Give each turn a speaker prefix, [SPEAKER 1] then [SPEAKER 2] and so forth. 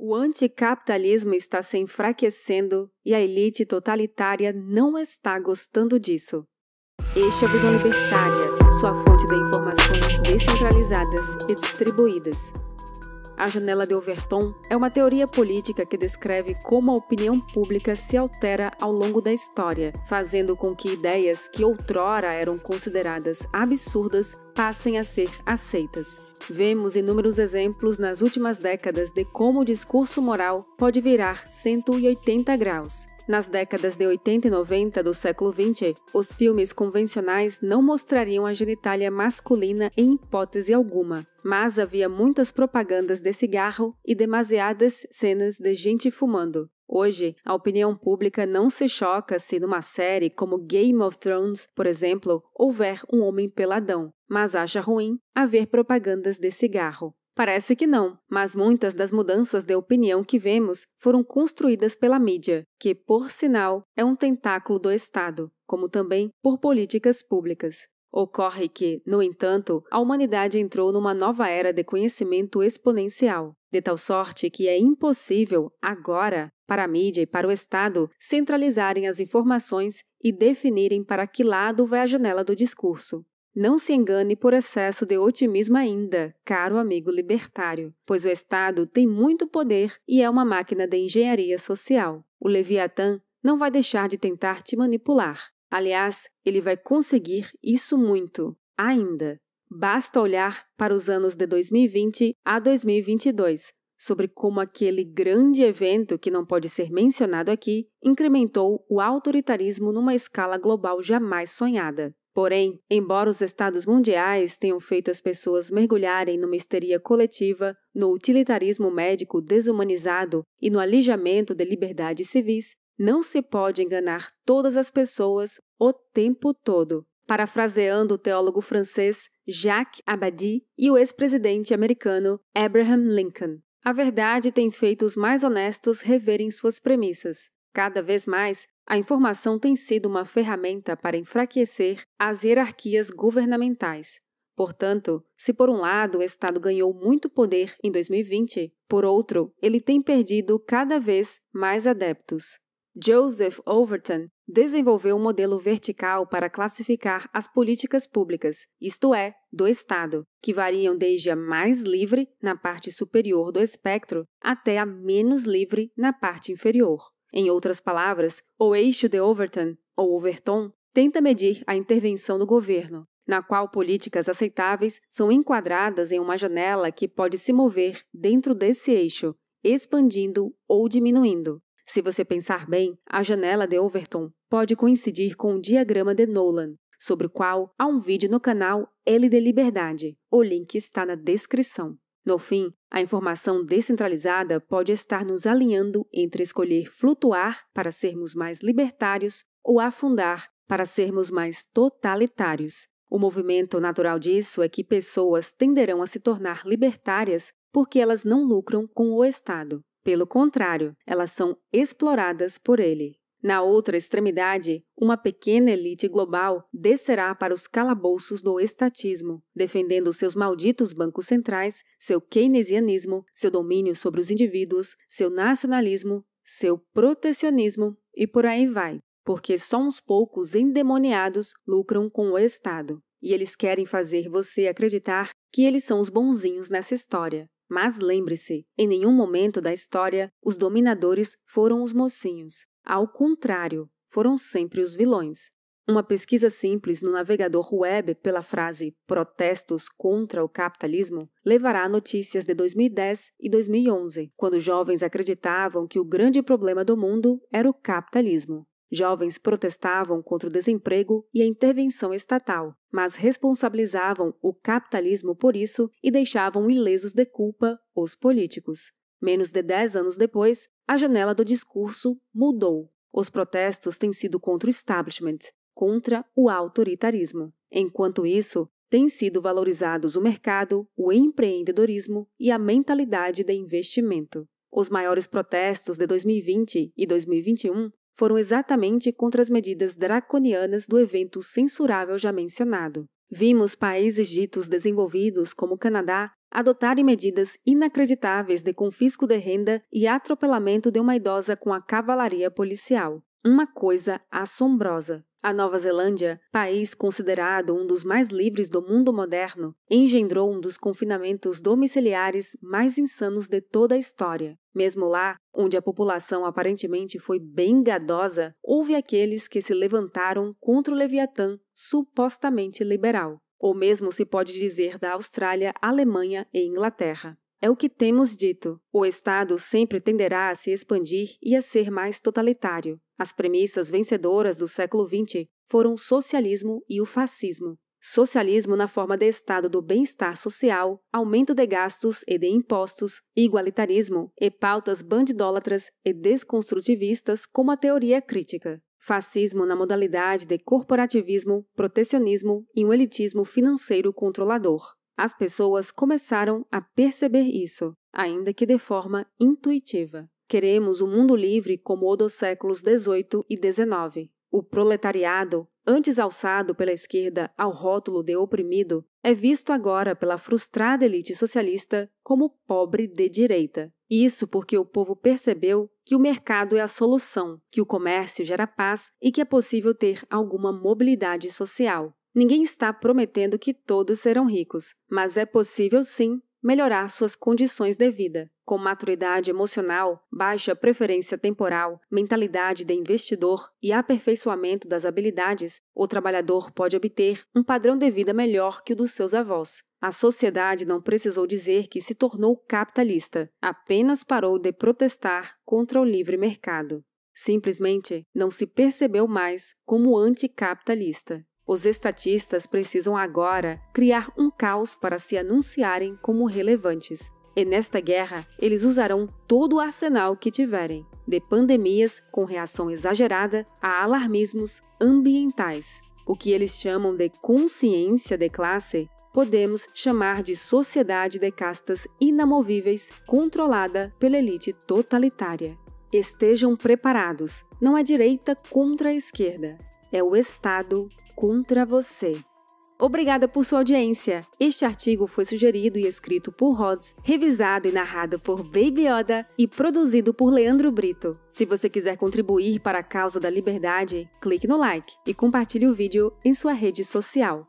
[SPEAKER 1] O anticapitalismo está se enfraquecendo e a elite totalitária não está gostando disso. Este é a Visão Libertária, sua fonte de informações descentralizadas e distribuídas. A janela de Overton é uma teoria política que descreve como a opinião pública se altera ao longo da história, fazendo com que ideias que outrora eram consideradas absurdas passem a ser aceitas. Vemos inúmeros exemplos nas últimas décadas de como o discurso moral pode virar 180 graus. Nas décadas de 80 e 90 do século XX, os filmes convencionais não mostrariam a genitália masculina em hipótese alguma, mas havia muitas propagandas de cigarro e demasiadas cenas de gente fumando. Hoje, a opinião pública não se choca se numa série como Game of Thrones, por exemplo, houver um homem peladão, mas acha ruim haver propagandas de cigarro. Parece que não, mas muitas das mudanças de opinião que vemos foram construídas pela mídia, que, por sinal, é um tentáculo do Estado, como também por políticas públicas. Ocorre que, no entanto, a humanidade entrou numa nova era de conhecimento exponencial, de tal sorte que é impossível, agora, para a mídia e para o Estado centralizarem as informações e definirem para que lado vai a janela do discurso. Não se engane por excesso de otimismo ainda, caro amigo libertário, pois o Estado tem muito poder e é uma máquina de engenharia social. O Leviatã não vai deixar de tentar te manipular. Aliás, ele vai conseguir isso muito, ainda. Basta olhar para os anos de 2020 a 2022, sobre como aquele grande evento que não pode ser mencionado aqui incrementou o autoritarismo numa escala global jamais sonhada. Porém, embora os estados mundiais tenham feito as pessoas mergulharem numa histeria coletiva, no utilitarismo médico desumanizado e no alijamento de liberdades civis, não se pode enganar todas as pessoas o tempo todo. Parafraseando o teólogo francês Jacques Abadie e o ex-presidente americano Abraham Lincoln. A verdade tem feito os mais honestos reverem suas premissas. Cada vez mais, a informação tem sido uma ferramenta para enfraquecer as hierarquias governamentais. Portanto, se por um lado o Estado ganhou muito poder em 2020, por outro, ele tem perdido cada vez mais adeptos. Joseph Overton desenvolveu um modelo vertical para classificar as políticas públicas, isto é, do Estado, que variam desde a mais livre, na parte superior do espectro, até a menos livre, na parte inferior. Em outras palavras, o eixo de Overton, ou Overton, tenta medir a intervenção do governo, na qual políticas aceitáveis são enquadradas em uma janela que pode se mover dentro desse eixo, expandindo ou diminuindo. Se você pensar bem, a janela de Overton pode coincidir com o diagrama de Nolan, sobre o qual há um vídeo no canal L de Liberdade. O link está na descrição. No fim, a informação descentralizada pode estar nos alinhando entre escolher flutuar para sermos mais libertários ou afundar para sermos mais totalitários. O movimento natural disso é que pessoas tenderão a se tornar libertárias porque elas não lucram com o Estado. Pelo contrário, elas são exploradas por ele. Na outra extremidade, uma pequena elite global descerá para os calabouços do estatismo, defendendo seus malditos bancos centrais, seu keynesianismo, seu domínio sobre os indivíduos, seu nacionalismo, seu protecionismo e por aí vai, porque só uns poucos endemoniados lucram com o Estado. E eles querem fazer você acreditar que eles são os bonzinhos nessa história. Mas lembre-se, em nenhum momento da história os dominadores foram os mocinhos. Ao contrário, foram sempre os vilões. Uma pesquisa simples no navegador web pela frase protestos contra o capitalismo levará a notícias de 2010 e 2011, quando jovens acreditavam que o grande problema do mundo era o capitalismo. Jovens protestavam contra o desemprego e a intervenção estatal, mas responsabilizavam o capitalismo por isso e deixavam ilesos de culpa os políticos. Menos de dez anos depois, a janela do discurso mudou. Os protestos têm sido contra o establishment, contra o autoritarismo. Enquanto isso, têm sido valorizados o mercado, o empreendedorismo e a mentalidade de investimento. Os maiores protestos de 2020 e 2021 foram exatamente contra as medidas draconianas do evento censurável já mencionado. Vimos países ditos desenvolvidos, como o Canadá, adotarem medidas inacreditáveis de confisco de renda e atropelamento de uma idosa com a cavalaria policial. Uma coisa assombrosa. A Nova Zelândia, país considerado um dos mais livres do mundo moderno, engendrou um dos confinamentos domiciliares mais insanos de toda a história. Mesmo lá, onde a população aparentemente foi bem gadosa, houve aqueles que se levantaram contra o Leviatã supostamente liberal. O mesmo se pode dizer da Austrália, Alemanha e Inglaterra. É o que temos dito. O Estado sempre tenderá a se expandir e a ser mais totalitário. As premissas vencedoras do século XX foram o socialismo e o fascismo. Socialismo na forma de Estado do bem-estar social, aumento de gastos e de impostos, igualitarismo e pautas bandidólatras e desconstrutivistas como a teoria crítica. Fascismo na modalidade de corporativismo, protecionismo e um elitismo financeiro controlador. As pessoas começaram a perceber isso, ainda que de forma intuitiva. Queremos um mundo livre como o dos séculos XVIII e XIX. O proletariado, antes alçado pela esquerda ao rótulo de oprimido, é visto agora pela frustrada elite socialista como pobre de direita. Isso porque o povo percebeu que o mercado é a solução, que o comércio gera paz e que é possível ter alguma mobilidade social. Ninguém está prometendo que todos serão ricos, mas é possível sim melhorar suas condições de vida. Com maturidade emocional, baixa preferência temporal, mentalidade de investidor e aperfeiçoamento das habilidades, o trabalhador pode obter um padrão de vida melhor que o dos seus avós. A sociedade não precisou dizer que se tornou capitalista, apenas parou de protestar contra o livre mercado. Simplesmente não se percebeu mais como anticapitalista. Os estatistas precisam agora criar um caos para se anunciarem como relevantes. E nesta guerra, eles usarão todo o arsenal que tiverem, de pandemias com reação exagerada a alarmismos ambientais. O que eles chamam de consciência de classe, podemos chamar de sociedade de castas inamovíveis controlada pela elite totalitária. Estejam preparados, não é direita contra a esquerda, é o Estado contra você. Obrigada por sua audiência. Este artigo foi sugerido e escrito por Rods, revisado e narrado por Baby Yoda e produzido por Leandro Brito. Se você quiser contribuir para a causa da liberdade, clique no like e compartilhe o vídeo em sua rede social.